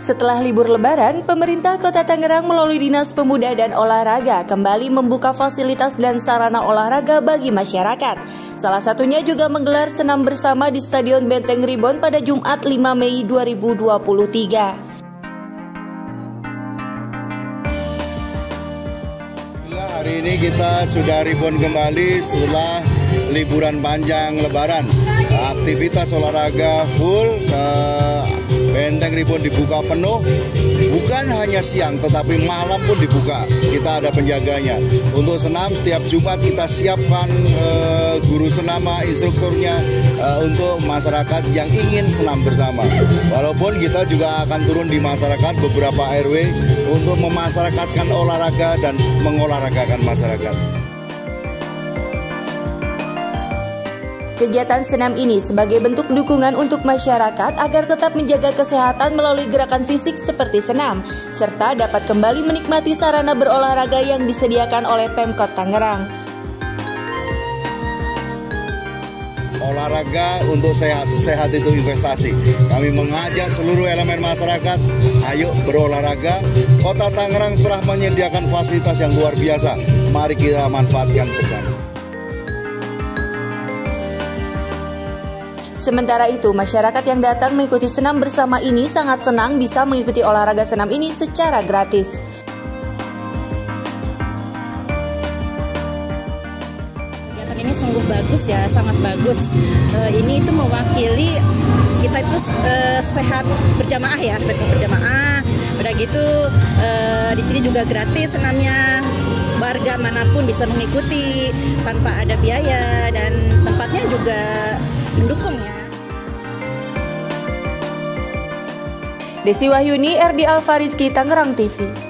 Setelah libur lebaran, pemerintah Kota Tangerang melalui Dinas Pemuda dan Olahraga kembali membuka fasilitas dan sarana olahraga bagi masyarakat. Salah satunya juga menggelar senam bersama di Stadion Benteng Ribon pada Jumat 5 Mei 2023. Hari ini kita sudah ribon kembali setelah liburan panjang lebaran. Aktivitas olahraga full, Benteng Ribon dibuka penuh, bukan hanya siang tetapi malam pun dibuka. Kita ada penjaganya. Untuk senam setiap Jumat kita siapkan uh, guru senam, instrukturnya uh, untuk masyarakat yang ingin senam bersama. Walaupun kita juga akan turun di masyarakat beberapa RW untuk memasyarakatkan olahraga dan mengolahragakan masyarakat. Kegiatan senam ini sebagai bentuk dukungan untuk masyarakat agar tetap menjaga kesehatan melalui gerakan fisik seperti senam, serta dapat kembali menikmati sarana berolahraga yang disediakan oleh Pemkot Tangerang. olahraga untuk sehat, sehat itu investasi. Kami mengajak seluruh elemen masyarakat, ayo berolahraga. Kota Tangerang telah menyediakan fasilitas yang luar biasa. Mari kita manfaatkan bersama. Sementara itu, masyarakat yang datang mengikuti senam bersama ini sangat senang bisa mengikuti olahraga senam ini secara gratis. Kegiatan ini sungguh bagus ya, sangat bagus. Uh, ini itu mewakili kita itu uh, sehat berjamaah ya, berjamaah. Udah gitu uh, di sini juga gratis senamnya. Warga mana pun bisa mengikuti tanpa ada biaya dan tempatnya juga mendukung Desi Wahyuni, RD Alfariski, Tangerang TV.